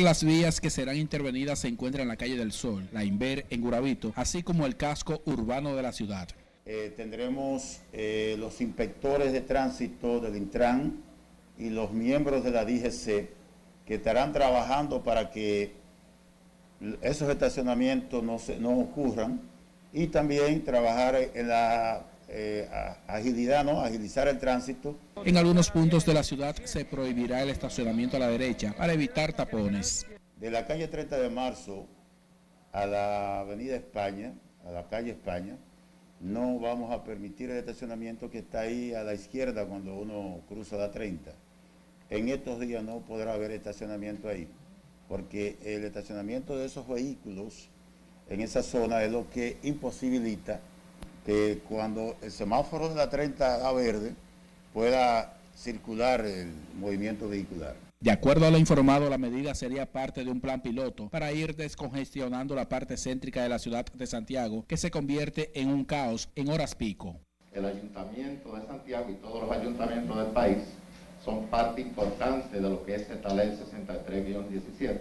Las vías que serán intervenidas se encuentran en la calle del Sol, la Inver en Gurabito, así como el casco urbano de la ciudad. Eh, tendremos eh, los inspectores de tránsito del Intran y los miembros de la DGC que estarán trabajando para que esos estacionamientos no, se, no ocurran y también trabajar en la eh, agilidad, ¿no? agilizar el tránsito. En algunos puntos de la ciudad se prohibirá el estacionamiento a la derecha para evitar tapones. De la calle 30 de marzo a la avenida España, a la calle España, no vamos a permitir el estacionamiento que está ahí a la izquierda cuando uno cruza la 30. En estos días no podrá haber estacionamiento ahí, porque el estacionamiento de esos vehículos en esa zona es lo que imposibilita que cuando el semáforo de la 30 da verde pueda circular el movimiento vehicular. De acuerdo a lo informado, la medida sería parte de un plan piloto para ir descongestionando la parte céntrica de la ciudad de Santiago, que se convierte en un caos en horas pico. El ayuntamiento de Santiago y todos los ayuntamientos del país son parte importante de lo que es esta ley 63-17